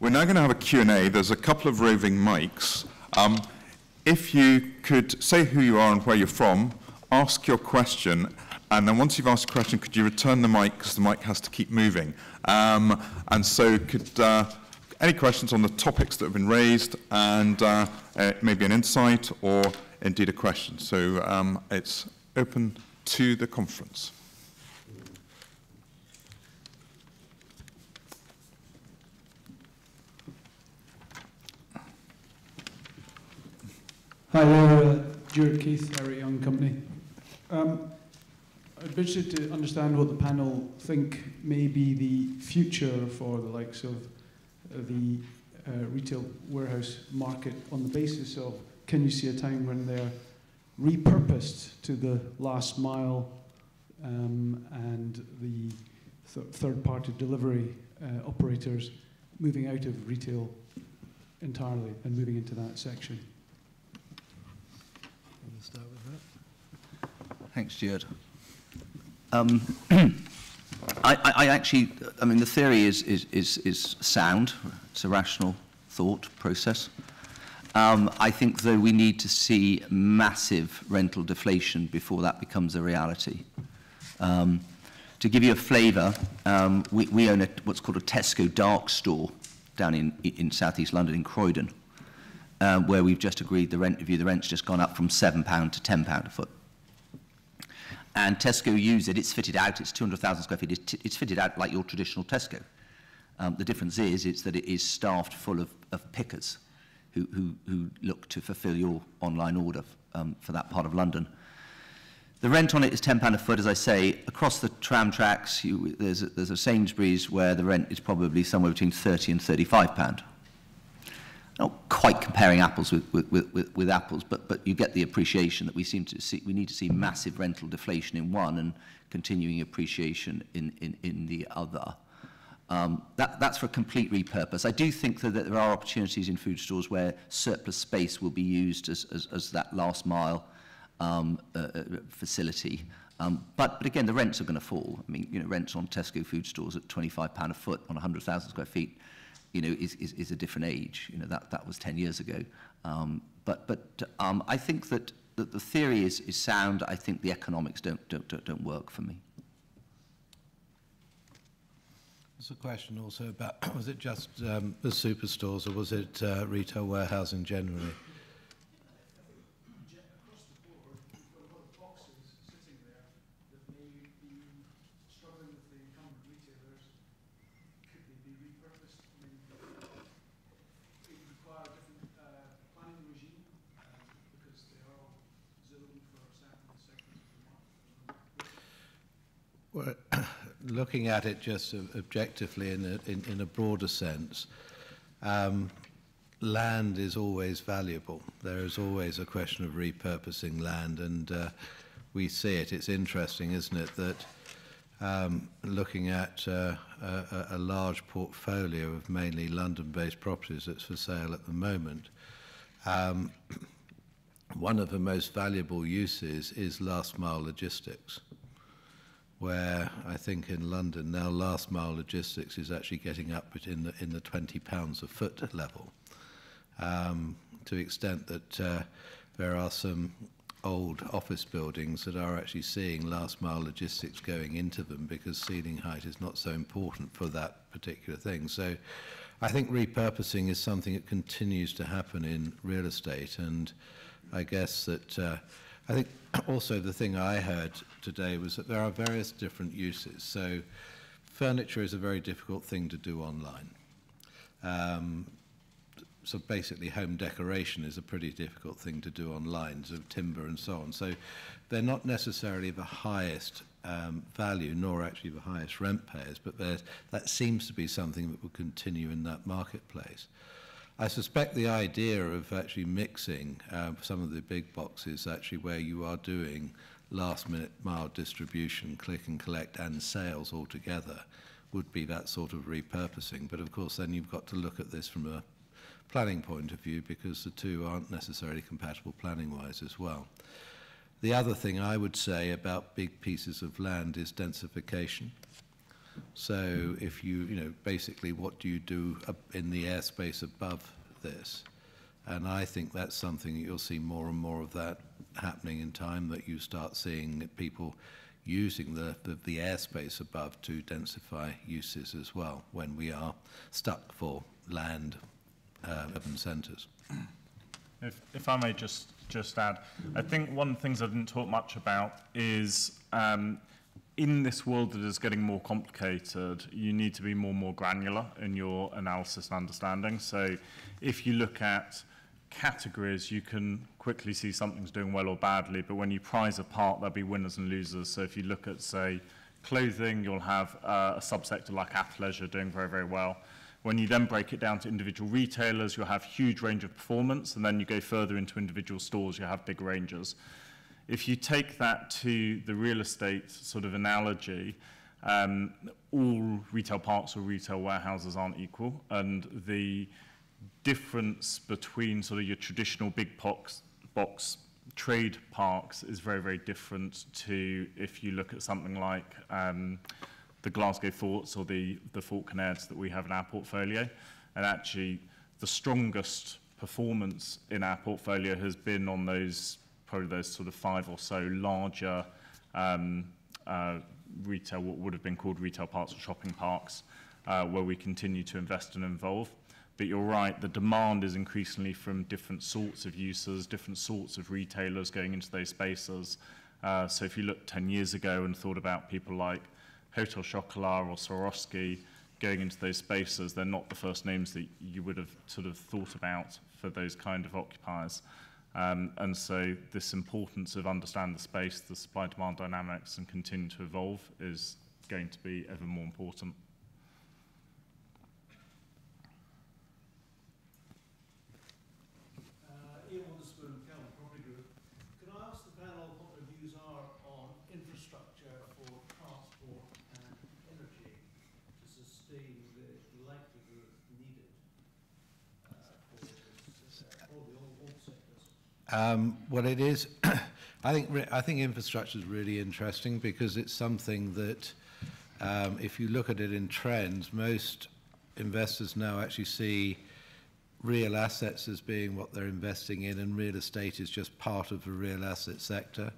We're now going to have a Q&A. There's a couple of roving mics. Um, if you could say who you are and where you're from, ask your question, and then once you've asked a question, could you return the mic because the mic has to keep moving. Um, and so could uh, any questions on the topics that have been raised and uh, uh, maybe an insight or indeed a question. So um, it's open to the conference. Hi there, uh, Keith, Harry Young Company. Um, I'd be interested to understand what the panel think may be the future for the likes of uh, the uh, retail warehouse market on the basis of can you see a time when they're repurposed to the last mile um, and the th third party delivery uh, operators moving out of retail entirely and moving into that section? start with that. Thanks, Stuart. Um, I, I, I, actually, I mean, the theory is, is, is, is sound. It's a rational thought process. Um, I think, though, we need to see massive rental deflation before that becomes a reality. Um, to give you a flavour, um, we, we own a, what's called a Tesco dark store down in, in southeast London, in Croydon um, where we've just agreed the rent review, the rent's just gone up from £7 to £10 a foot. And Tesco use it, it's fitted out, it's 200,000 square feet, it's, it's fitted out like your traditional Tesco. Um, the difference is it's that it is staffed full of, of pickers who, who, who look to fulfill your online order um, for that part of London. The rent on it is £10 a foot, as I say. Across the tram tracks, you, there's, a, there's a Sainsbury's where the rent is probably somewhere between 30 and 35 pound not quite comparing apples with, with, with, with apples, but, but you get the appreciation that we seem to see, we need to see massive rental deflation in one and continuing appreciation in, in, in the other. Um, that, that's for a complete repurpose. I do think that, that there are opportunities in food stores where surplus space will be used as, as, as that last mile um, uh, uh facility. Um, but, but again, the rents are going to fall. I mean, you know, rents on Tesco food stores at £25 a foot on 100,000 square feet you know, is, is, is a different age. You know, that, that was 10 years ago. Um, but but um, I think that, that the theory is, is sound. I think the economics don't, don't, don't, don't work for me. There's a question also about, was it just um, the superstores or was it uh, retail warehousing generally? Looking at it just objectively in a, in, in a broader sense, um, land is always valuable. There is always a question of repurposing land, and uh, we see it. It's interesting, isn't it, that um, looking at uh, a, a large portfolio of mainly London-based properties that's for sale at the moment, um, one of the most valuable uses is last mile logistics where I think in London now last mile logistics is actually getting up in the, in the 20 pounds a foot level um, to the extent that uh, there are some old office buildings that are actually seeing last mile logistics going into them because ceiling height is not so important for that particular thing. So I think repurposing is something that continues to happen in real estate and I guess that uh, I think also the thing I heard today was that there are various different uses. So furniture is a very difficult thing to do online. Um, so basically home decoration is a pretty difficult thing to do online, so timber and so on. So they're not necessarily the highest um, value, nor actually the highest rent payers, but that seems to be something that will continue in that marketplace. I suspect the idea of actually mixing uh, some of the big boxes actually where you are doing last minute mile distribution, click and collect and sales altogether would be that sort of repurposing. But of course then you've got to look at this from a planning point of view because the two aren't necessarily compatible planning wise as well. The other thing I would say about big pieces of land is densification. So if you, you know, basically what do you do up in the airspace above this? And I think that's something that you'll see more and more of that happening in time, that you start seeing people using the, the, the airspace above to densify uses as well when we are stuck for land uh, urban centres. If, if I may just, just add, I think one of the things I didn't talk much about is um, in this world that is getting more complicated, you need to be more and more granular in your analysis and understanding. So if you look at categories, you can quickly see something's doing well or badly, but when you prize apart, there'll be winners and losers. So if you look at, say, clothing, you'll have uh, a subsector like athleisure doing very, very well. When you then break it down to individual retailers, you'll have huge range of performance, and then you go further into individual stores, you'll have big ranges. If you take that to the real estate sort of analogy, um, all retail parks or retail warehouses aren't equal, and the difference between sort of your traditional big box, box trade parks is very, very different to if you look at something like um, the Glasgow Forts or the, the Fort Kinnairds that we have in our portfolio. And actually, the strongest performance in our portfolio has been on those probably those sort of five or so larger um, uh, retail, what would have been called retail parks or shopping parks, uh, where we continue to invest and involve. But you're right, the demand is increasingly from different sorts of users, different sorts of retailers going into those spaces. Uh, so if you look 10 years ago and thought about people like Hotel Chocolat or Swarovski going into those spaces, they're not the first names that you would have sort of thought about for those kind of occupiers. Um, and so this importance of understand the space, the supply-demand dynamics, and continue to evolve is going to be ever more important. Uh, Ian Witherspoon, Kelvin Property Group. Can I ask the panel what their views are on infrastructure for transport and energy to sustain the likely growth needed uh, for, this, uh, for the all, all sectors? Um, well, it is. I think I think infrastructure is really interesting because it's something that, um, if you look at it in trends, most investors now actually see real assets as being what they're investing in, and real estate is just part of the real asset sector.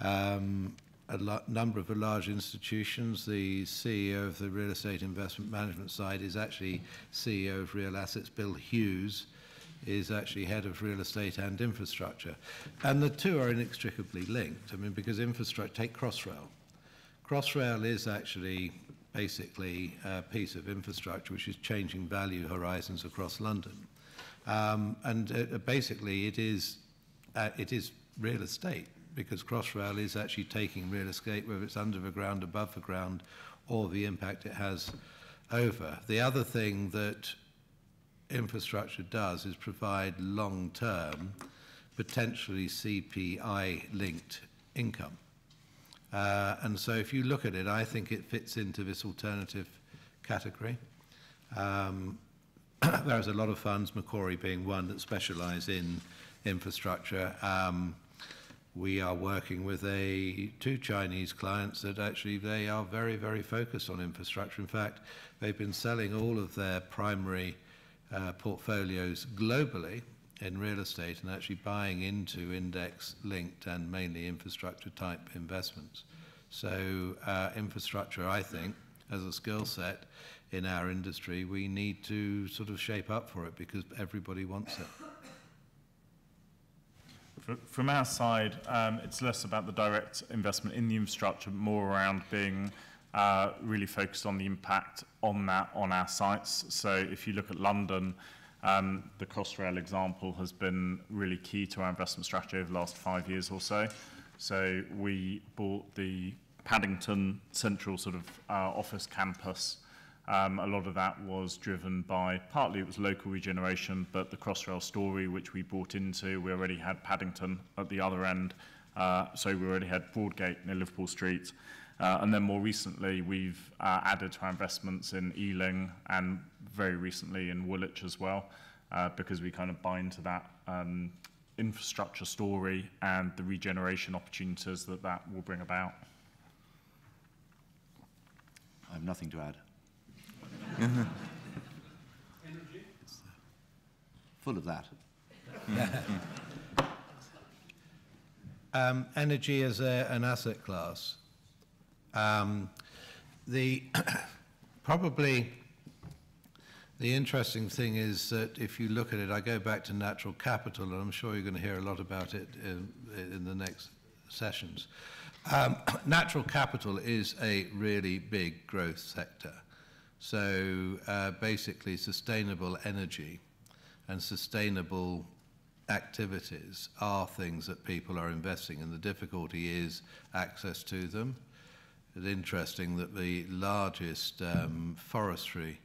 Um, a number of the large institutions, the CEO of the real estate investment management side is actually CEO of Real Assets, Bill Hughes is actually head of real estate and infrastructure. And the two are inextricably linked. I mean, because infrastructure, take Crossrail. Crossrail is actually basically a piece of infrastructure which is changing value horizons across London. Um, and uh, basically, it is, uh, it is real estate because Crossrail is actually taking real estate, whether it's under the ground, above the ground, or the impact it has over. The other thing that infrastructure does is provide long-term, potentially CPI-linked income. Uh, and so if you look at it, I think it fits into this alternative category. Um, there's a lot of funds, Macquarie being one, that specialise in infrastructure. Um, we are working with a two Chinese clients that actually they are very, very focused on infrastructure. In fact, they've been selling all of their primary uh, portfolios globally in real estate and actually buying into index linked and mainly infrastructure type investments. So uh, infrastructure, I think, as a skill set in our industry, we need to sort of shape up for it because everybody wants it. From our side, um, it's less about the direct investment in the infrastructure, more around being uh, really focused on the impact on that on our sites. So if you look at London, um, the Crossrail example has been really key to our investment strategy over the last five years or so. So we bought the Paddington Central sort of uh, office campus. Um, a lot of that was driven by, partly it was local regeneration, but the Crossrail story, which we bought into, we already had Paddington at the other end. Uh, so we already had Broadgate near Liverpool Street. Uh, and then more recently, we've uh, added to our investments in Ealing and very recently in Woolwich as well, uh, because we kind of buy into that um, infrastructure story and the regeneration opportunities that that will bring about. I have nothing to add. Energy? Full of that. Um, energy as a, an asset class. Um, the probably the interesting thing is that if you look at it, I go back to natural capital, and I'm sure you're going to hear a lot about it in, in the next sessions. Um, natural capital is a really big growth sector. So uh, basically, sustainable energy and sustainable activities are things that people are investing in. The difficulty is access to them. It's interesting that the largest um, forestry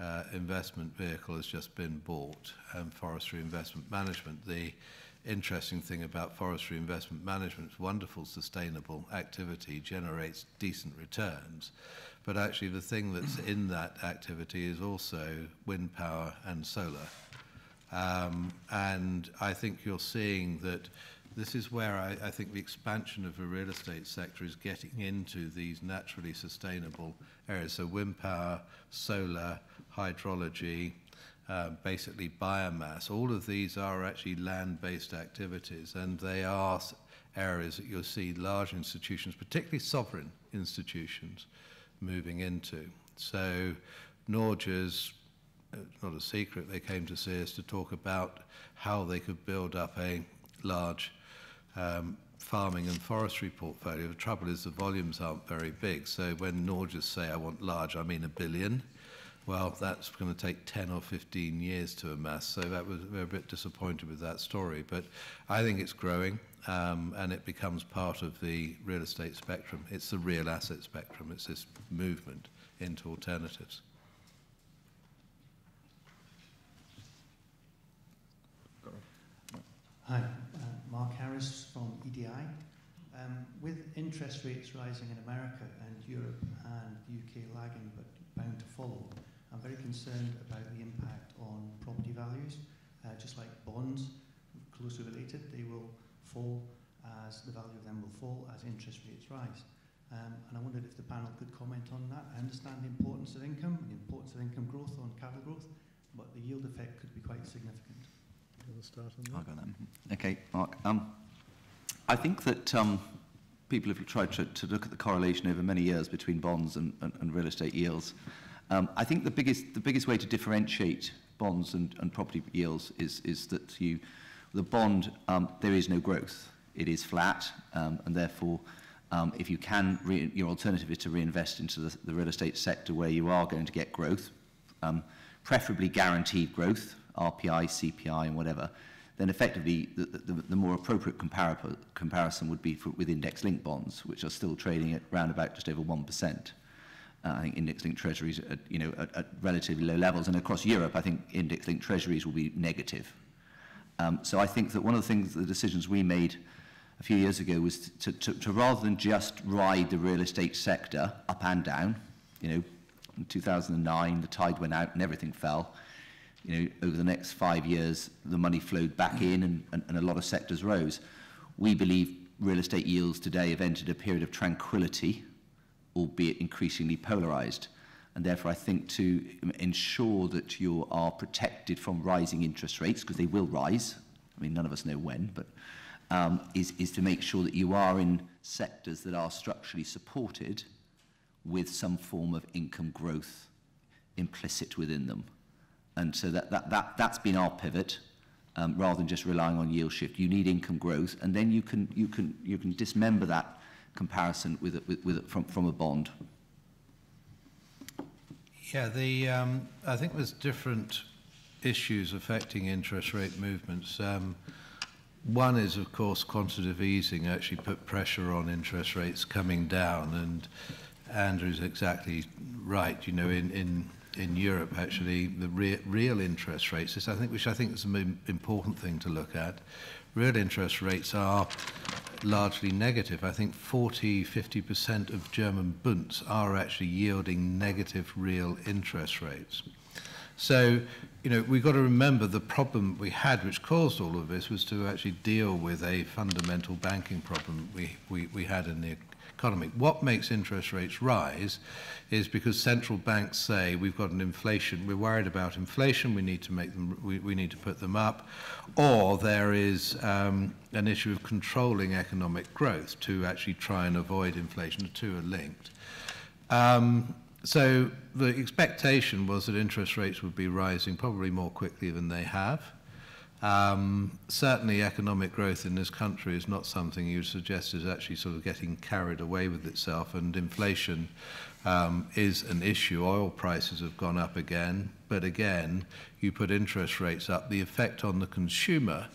uh, investment vehicle has just been bought, um, Forestry Investment Management. The interesting thing about forestry investment management is wonderful sustainable activity, generates decent returns, but actually the thing that's in that activity is also wind power and solar. Um, and I think you're seeing that this is where I, I think the expansion of the real estate sector is getting into these naturally sustainable areas. So wind power, solar, hydrology, uh, basically biomass. All of these are actually land-based activities, and they are areas that you'll see large institutions, particularly sovereign institutions, moving into. So Norges it's not a secret, they came to see us to talk about how they could build up a large um, farming and forestry portfolio. The trouble is the volumes aren't very big. So when Norges say I want large, I mean a billion. Well, that's going to take 10 or 15 years to amass. So that was, we're a bit disappointed with that story. But I think it's growing um, and it becomes part of the real estate spectrum. It's the real asset spectrum. It's this movement into alternatives. Hi, uh, Mark Harris from EDI. Um, with interest rates rising in America and Europe and the UK lagging but bound to follow, I'm very concerned about the impact on property values. Uh, just like bonds, closely related, they will fall as the value of them will fall as interest rates rise. Um, and I wondered if the panel could comment on that. I understand the importance of income, the importance of income growth on capital growth, but the yield effect could be quite significant. I'll go then. Okay, Mark. Um, I think that um, people have tried to, to look at the correlation over many years between bonds and, and, and real estate yields. Um, I think the biggest, the biggest way to differentiate bonds and, and property yields is, is that you, the bond, um, there is no growth. It is flat, um, and therefore, um, if you can, your alternative is to reinvest into the, the real estate sector where you are going to get growth, preferably guaranteed growth, RPI, CPI, and whatever, then effectively the, the, the more appropriate compar comparison would be for, with index-linked bonds, which are still trading at around about just over 1%. Uh, I think index-linked treasuries are you know, at, at relatively low levels. And across Europe, I think index-linked treasuries will be negative. Um, so I think that one of the things, the decisions we made a few years ago was to, to, to rather than just ride the real estate sector up and down, you know, in 2009, the tide went out and everything fell you know, over the next five years, the money flowed back in and, and, and a lot of sectors rose. We believe real estate yields today have entered a period of tranquility, albeit increasingly polarized. And therefore, I think to ensure that you are protected from rising interest rates, because they will rise, I mean, none of us know when, but um, is, is to make sure that you are in sectors that are structurally supported with some form of income growth implicit within them. And so that, that, that, that's been our pivot, um, rather than just relying on yield shift. You need income growth, and then you can, you can, you can dismember that comparison with, with, with, from, from a bond. Yeah, the, um, I think there's different issues affecting interest rate movements. Um, one is, of course, quantitative easing actually put pressure on interest rates coming down, and Andrew's exactly right. You know, in, in in Europe, actually, the re real interest rates, this I think, which I think is an important thing to look at. Real interest rates are largely negative. I think 40, 50% of German bunds are actually yielding negative real interest rates. So, you know, we've got to remember the problem we had, which caused all of this, was to actually deal with a fundamental banking problem we, we, we had in the economy. What makes interest rates rise is because central banks say we've got an inflation, we're worried about inflation, we need to make them, we, we need to put them up, or there is um, an issue of controlling economic growth to actually try and avoid inflation. The two are linked. Um, so the expectation was that interest rates would be rising probably more quickly than they have. Um, certainly, economic growth in this country is not something you suggest is actually sort of getting carried away with itself, and inflation um, is an issue. Oil prices have gone up again, but again, you put interest rates up, the effect on the consumer,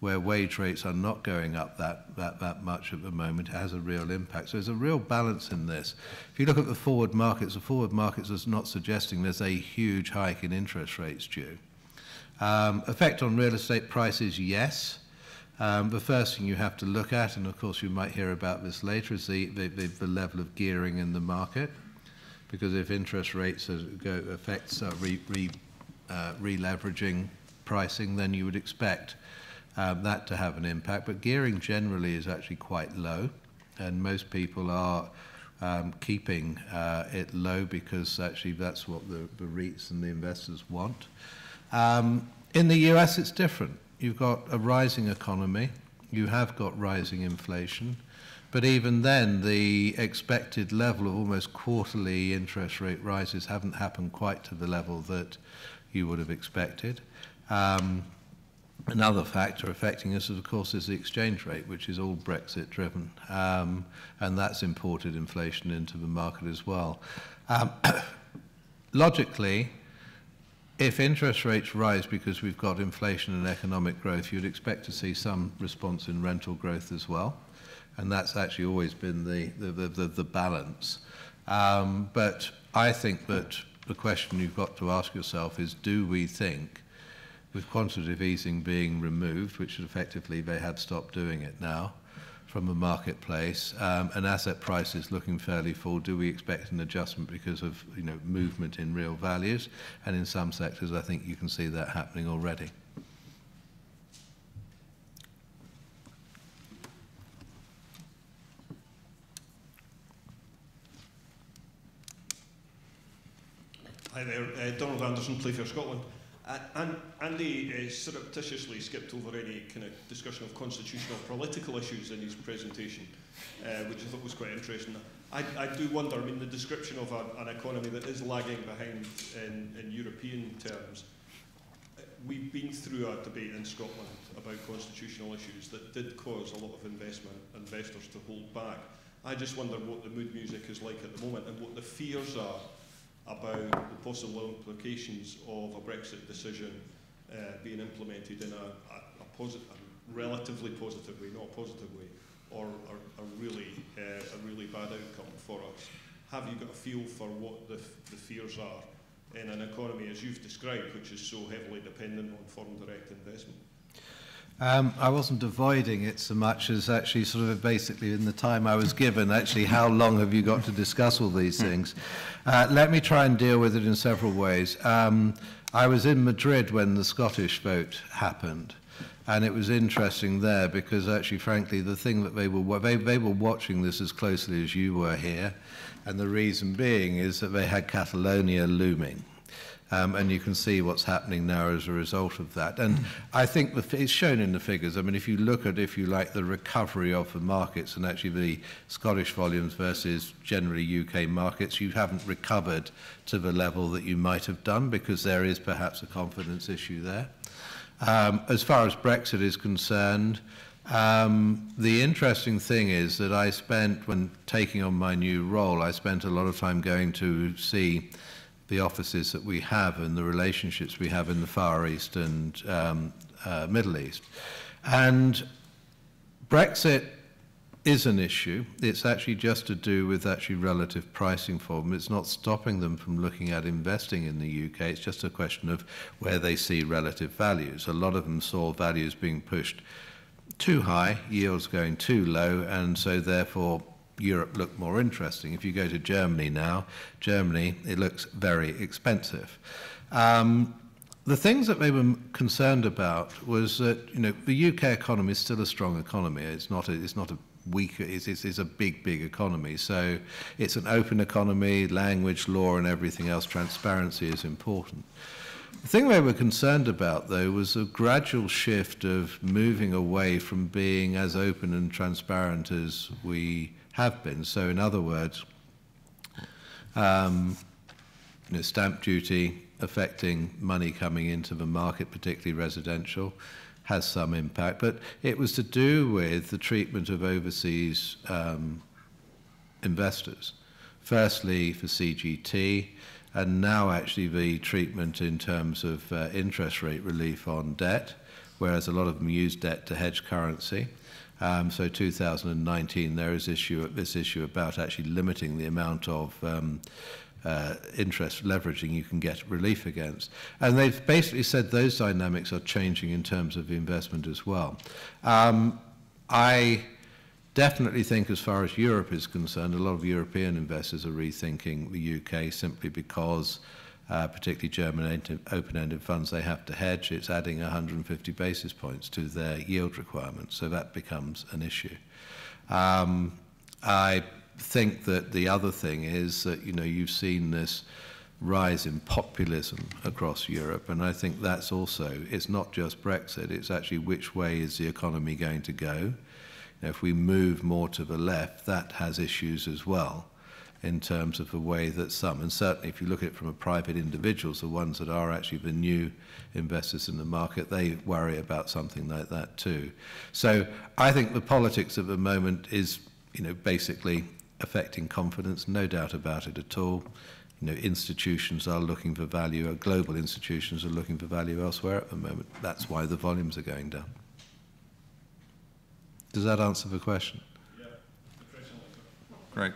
where wage rates are not going up that, that, that much at the moment, has a real impact. So there's a real balance in this. If you look at the forward markets, the forward markets are not suggesting there's a huge hike in interest rates due. Um, effect on real estate prices, yes. Um, the first thing you have to look at, and of course you might hear about this later, is the, the, the, the level of gearing in the market. Because if interest rates are, go, affects uh, re, re, uh, re-leveraging pricing, then you would expect um, that to have an impact. But gearing generally is actually quite low, and most people are um, keeping uh, it low because actually that's what the, the REITs and the investors want. Um, in the US, it's different. You've got a rising economy, you have got rising inflation, but even then, the expected level of almost quarterly interest rate rises haven't happened quite to the level that you would have expected. Um, Another factor affecting us, of course, is the exchange rate, which is all Brexit driven, um, and that's imported inflation into the market as well. Um, logically, if interest rates rise because we've got inflation and economic growth, you'd expect to see some response in rental growth as well. And that's actually always been the, the, the, the, the balance. Um, but I think that the question you've got to ask yourself is, do we think, with quantitative easing being removed, which effectively they have stopped doing it now, from the marketplace, um, and asset prices looking fairly full, do we expect an adjustment because of you know movement in real values? And in some sectors, I think you can see that happening already. Hi there, uh, Donald Anderson, Playfair, Scotland. And Andy uh, surreptitiously skipped over any kind of discussion of constitutional political issues in his presentation, uh, which I thought was quite interesting. I, I do wonder, I mean, the description of a, an economy that is lagging behind in, in European terms. We've been through a debate in Scotland about constitutional issues that did cause a lot of investment investors to hold back. I just wonder what the mood music is like at the moment and what the fears are about the possible implications of a Brexit decision uh, being implemented in a, a, a, posit a relatively positive way, not a positive way, or a, a really uh, a really bad outcome for us. Have you got a feel for what the, the fears are in an economy as you've described, which is so heavily dependent on foreign direct investment? Um, I wasn't avoiding it so much as actually sort of basically in the time I was given, actually how long have you got to discuss all these things? Uh, let me try and deal with it in several ways. Um, I was in Madrid when the Scottish vote happened. And it was interesting there because actually, frankly, the thing that they were, they, they were watching this as closely as you were here. And the reason being is that they had Catalonia looming. Um, and you can see what's happening now as a result of that. And I think the, it's shown in the figures. I mean, if you look at, if you like, the recovery of the markets and actually the Scottish volumes versus generally UK markets, you haven't recovered to the level that you might have done because there is perhaps a confidence issue there. Um, as far as Brexit is concerned, um, the interesting thing is that I spent, when taking on my new role, I spent a lot of time going to see the offices that we have and the relationships we have in the Far East and um, uh, Middle East. And Brexit is an issue. It's actually just to do with actually relative pricing for them. It's not stopping them from looking at investing in the UK. It's just a question of where they see relative values. A lot of them saw values being pushed too high, yields going too low, and so therefore Europe look more interesting. If you go to Germany now, Germany, it looks very expensive. Um, the things that they were concerned about was that you know the UK economy is still a strong economy. It's not a, it's not a weaker. It's, it's, it's a big, big economy. So it's an open economy, language, law, and everything else. Transparency is important. The thing they were concerned about, though, was a gradual shift of moving away from being as open and transparent as we have been. So, in other words, um, you know, stamp duty affecting money coming into the market, particularly residential, has some impact. But it was to do with the treatment of overseas um, investors. Firstly, for CGT, and now actually the treatment in terms of uh, interest rate relief on debt, whereas a lot of them use debt to hedge currency. Um, so 2019, there is issue this issue about actually limiting the amount of um, uh, interest leveraging you can get relief against. And they've basically said those dynamics are changing in terms of investment as well. Um, I definitely think as far as Europe is concerned, a lot of European investors are rethinking the UK simply because uh, particularly German open-ended funds, they have to hedge. It's adding 150 basis points to their yield requirements, so that becomes an issue. Um, I think that the other thing is that you know you've seen this rise in populism across Europe, and I think that's also it's not just Brexit; it's actually which way is the economy going to go. You know, if we move more to the left, that has issues as well in terms of the way that some, and certainly if you look at it from a private individuals, the ones that are actually the new investors in the market, they worry about something like that too. So I think the politics at the moment is, you know, basically affecting confidence, no doubt about it at all. You know, institutions are looking for value, uh, global institutions are looking for value elsewhere at the moment. That's why the volumes are going down. Does that answer the question? Yeah. Great.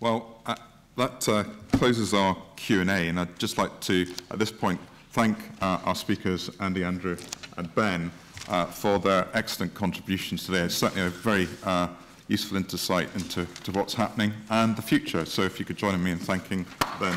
Well, uh, that uh, closes our Q&A, and I'd just like to, at this point, thank uh, our speakers, Andy, Andrew, and Ben, uh, for their excellent contributions today. It's certainly a very uh, useful insight into to what's happening and the future. So if you could join me in thanking them.